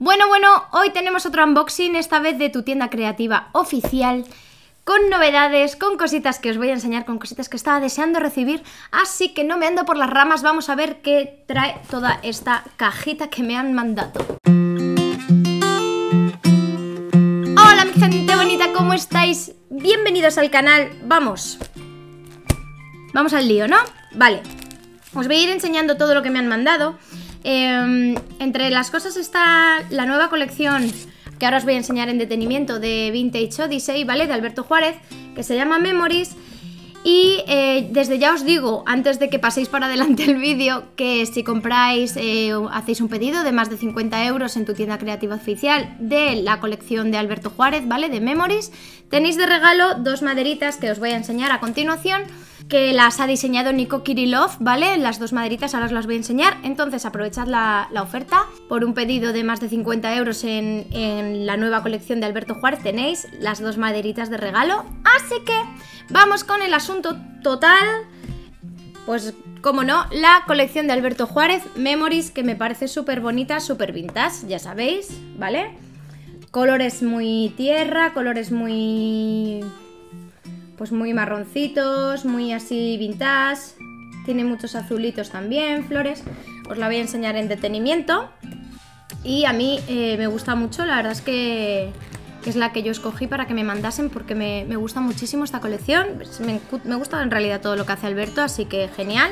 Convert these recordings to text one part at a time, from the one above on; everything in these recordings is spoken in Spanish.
Bueno, bueno, hoy tenemos otro unboxing, esta vez de tu tienda creativa oficial, con novedades, con cositas que os voy a enseñar, con cositas que estaba deseando recibir, así que no me ando por las ramas, vamos a ver qué trae toda esta cajita que me han mandado. Hola mi gente bonita, ¿cómo estáis? Bienvenidos al canal, vamos. Vamos al lío, ¿no? Vale, os voy a ir enseñando todo lo que me han mandado. Em, entre las cosas está la nueva colección que ahora os voy a enseñar en detenimiento de Vintage Odyssey, ¿vale? De Alberto Juárez, que se llama Memories. Y eh, desde ya os digo, antes de que paséis para adelante el vídeo, que si compráis, eh, hacéis un pedido de más de 50 euros en tu tienda creativa oficial de la colección de Alberto Juárez, ¿vale? De Memories, tenéis de regalo dos maderitas que os voy a enseñar a continuación que las ha diseñado Nico Kirillov, ¿vale? Las dos maderitas ahora os las voy a enseñar. Entonces aprovechad la, oferta. Por un pedido de más de 50 euros en la nueva colección de Alberto Juárez tenéis las dos maderitas de regalo. Así que vamos con el asunto total. Pues, como no, la colección de Alberto Juárez, Memories, que me parece súper bonita, súper vintage, ya sabéis, ¿vale? Colores muy tierra, colores muy pues muy marroncitos, muy así vintage. Tiene muchos azulitos también, flores. Os la voy a enseñar en detenimiento. Y a mí eh, me gusta mucho, la verdad es que, es la que yo escogí para que me mandasen porque me, gusta muchísimo esta colección. Me, me gusta en realidad todo lo que hace Alberto, así que genial.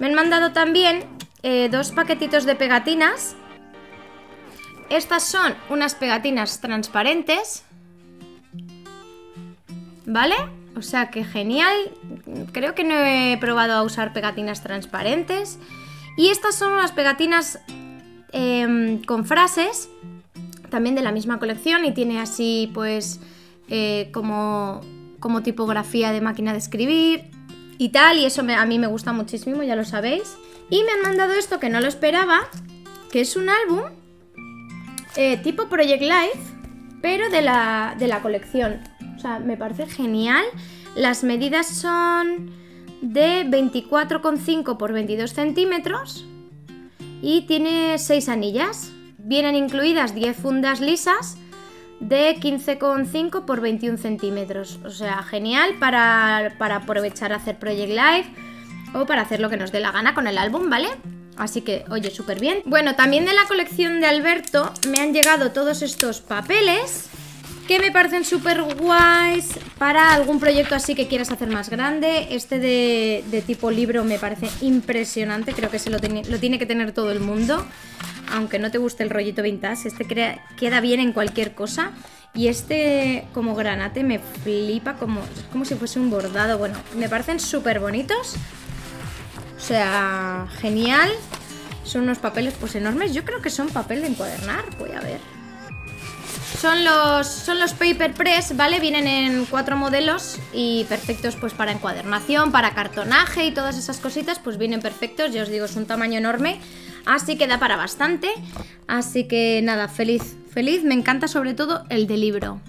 Me han mandado también eh, dos paquetitos de pegatinas. Estas son unas pegatinas transparentes. ¿Vale? O sea que genial. Creo que no he probado a usar pegatinas transparentes. Y estas son unas pegatinas em, con frases. También de la misma colección. Y tiene así pues eh, como, como tipografía de máquina de escribir y tal, y eso a mí me gusta muchísimo, ya lo sabéis. Y me han mandado esto que no lo esperaba, que es un álbum eh, tipo Project Life, pero de la, de la colección. O sea, me parece genial. Las medidas son de 24,5 por 22 centímetros y tiene 6 anillas. Vienen incluidas 10 fundas lisas de 15,5 por 21 centímetros. O sea, genial para, para aprovechar a hacer Project Live o para hacer lo que nos dé la gana con el álbum, ¿vale? Así que, oye, súper bien. Bueno, también de la colección de Alberto me han llegado todos estos papeles que me parecen súper guays para algún proyecto así que quieras hacer más grande. Este de, tipo libro me parece impresionante, creo que se lo, lo tiene que tener todo el mundo aunque no te guste el rollito vintage, este queda bien en cualquier cosa. Y este como granate me flipa como, como si fuese un bordado. Bueno, me parecen súper bonitos. O sea, genial. Son unos papeles pues enormes. Yo creo que son papel de encuadernar. Voy a ver. Son los, son los Paper Press, ¿vale? Vienen en cuatro modelos y perfectos pues para encuadernación, para cartonaje y todas esas cositas, pues vienen perfectos. Ya os digo, es un tamaño enorme, así que da para bastante. Así que nada, feliz, feliz. Me encanta sobre todo el de libro.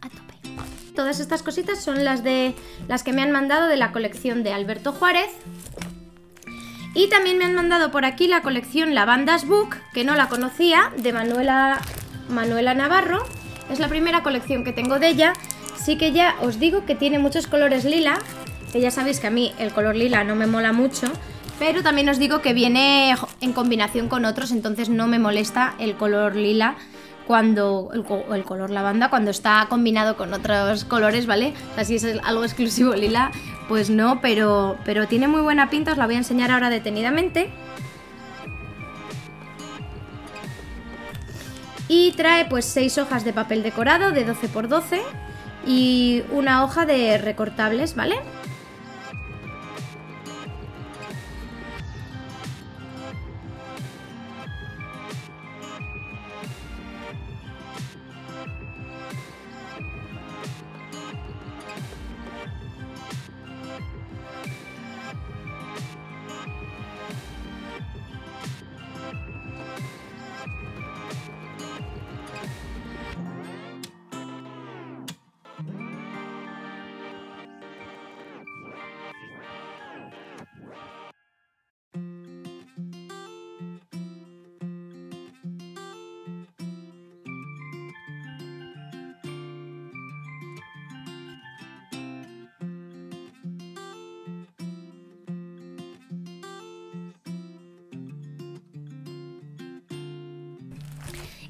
A tope. Todas estas cositas son las de las que me han mandado de la colección de Alberto Juárez. Y también me han mandado por aquí la colección Lavandas Book, que no la conocía, de Manuela Manuela Navarro. Es la primera colección que tengo de ella. Sí que ya os digo que tiene muchos colores lila, que ya sabéis que a mí el color lila no me mola mucho, pero también os digo que viene en combinación con otros, entonces no me molesta el color lila cuando el, color lavanda cuando está combinado con otros colores, ¿vale? O si es algo exclusivo lila, pues no, pero, pero tiene muy buena pinta, os la voy a enseñar ahora detenidamente. Y trae pues 6 hojas de papel decorado de 12 x 12 y una hoja de recortables, ¿vale?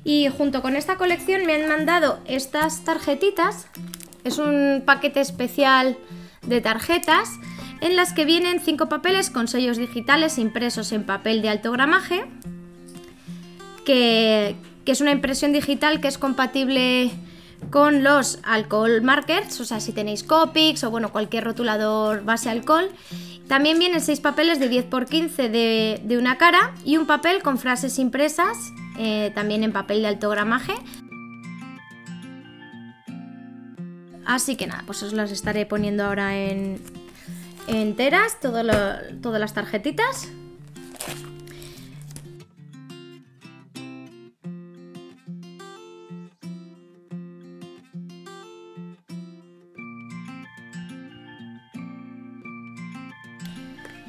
Y junto con esta colección me han mandado estas tarjetitas. Es un paquete especial de tarjetas en las que vienen cinco papeles con sellos digitales impresos en papel de alto gramaje, que, que es una impresión digital que es compatible con los alcohol markers, o sea, si tenéis Copics o bueno, cualquier rotulador base alcohol. También vienen seis papeles de 10x15 de, de una cara y un papel con frases impresas eh, también en papel de alto gramaje. Así que nada, pues os las estaré poniendo ahora en enteras, todas las tarjetitas.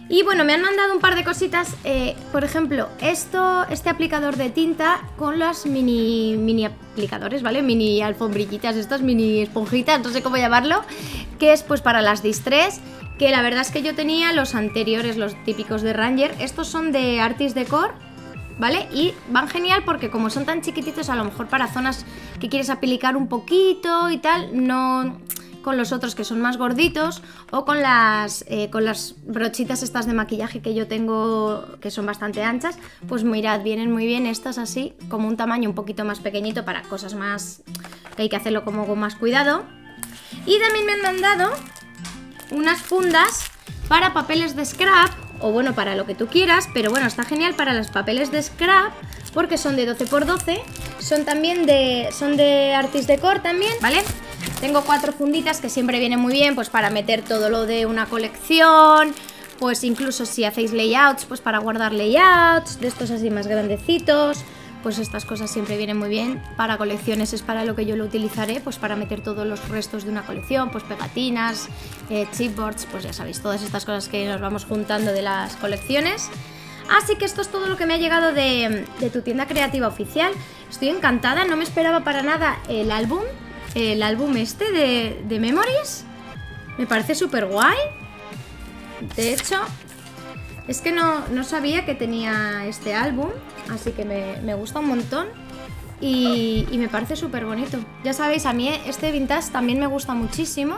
Y bueno, me han mandado un par de cositas. Eh, por ejemplo, esto, este aplicador de tinta con las mini, mini aplicadores, ¿vale? Mini alfombrillitas, estas mini esponjitas, no sé cómo llamarlo. Que es pues para las distress. Que la verdad es que yo tenía los anteriores, los típicos de Ranger. Estos son de Artist Decor. ¿Vale? Y van genial porque como son tan chiquititos, a lo mejor para zonas que quieres aplicar un poquito y tal, no, con los otros que son más gorditos o con las, eh, con las brochitas estas de maquillaje que yo tengo que son bastante anchas, pues mirad, vienen muy bien estas así, como un tamaño un poquito más pequeñito para cosas más que hay que hacerlo como con más cuidado. Y también me han mandado unas fundas para papeles de scrap o bueno, para lo que tú quieras, pero bueno, está genial para los papeles de scrap porque son de 12 x 12, son también de son de Artist Decor también, ¿vale? Tengo cuatro funditas que siempre vienen muy bien pues para meter todo lo de una colección, pues incluso si hacéis layouts, pues para guardar layouts, de estos así más grandecitos, pues estas cosas siempre vienen muy bien. Para colecciones es para lo que yo lo utilizaré, pues para meter todos los restos de una colección, pues pegatinas, eh, chipboards, pues ya sabéis, todas estas cosas que nos vamos juntando de las colecciones. Así que esto es todo lo que me ha llegado de, de tu tienda creativa oficial. Estoy encantada, no me esperaba para nada el álbum, el álbum este de, Memories. Me parece súper guay. De hecho, es que no, sabía que tenía este álbum, así que me, gusta un montón. Y, y me parece súper bonito. Ya sabéis, a mí este vintage también me gusta muchísimo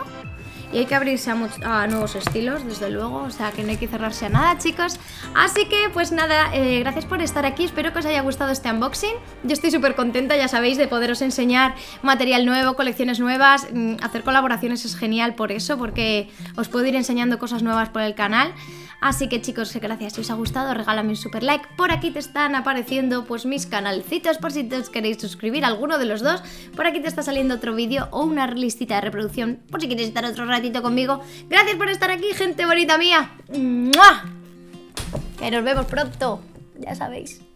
y hay que abrirse a, nuevos estilos, desde luego, o sea que no hay que cerrarse a nada, chicos. Así que, pues nada, eh, gracias por estar aquí, espero que os haya gustado este unboxing. Yo estoy súper contenta, ya sabéis, de poderos enseñar material nuevo, colecciones nuevas, mm, hacer colaboraciones es genial por eso, porque os puedo ir enseñando cosas nuevas por el canal. Así que chicos, gracias si os ha gustado, regálame un super like. Por aquí te están apareciendo pues mis canalcitos por si os queréis suscribir a alguno de los dos. Por aquí te está saliendo otro vídeo o una listita de reproducción por si quieres estar otro ratito conmigo. Gracias por estar aquí, gente bonita mía. Que nos vemos pronto, ya sabéis.